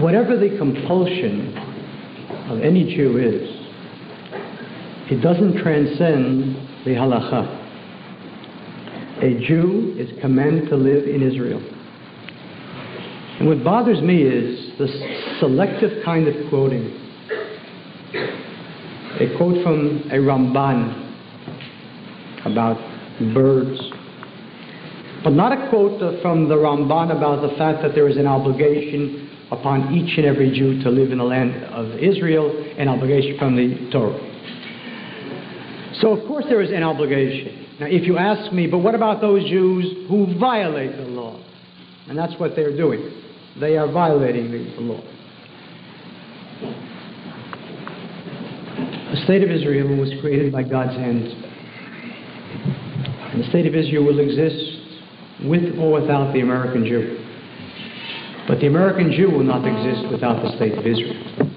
whatever the compulsion of any Jew is, it doesn't transcend the halacha. A Jew is commanded to live in Israel. And what bothers me is the selective kind of quoting. A quote from a Ramban about birds, but not a quote from the Ramban about the fact that there is an obligation upon each and every Jew to live in the land of Israel, an obligation from the Torah. So, of course, there is an obligation. Now, if you ask me, but what about those Jews who violate the law? And that's what they're doing. They are violating the law. The state of Israel was created by God's hand. And the state of Israel will exist with or without the American Jew. But the American Jew will not exist without the state of Israel.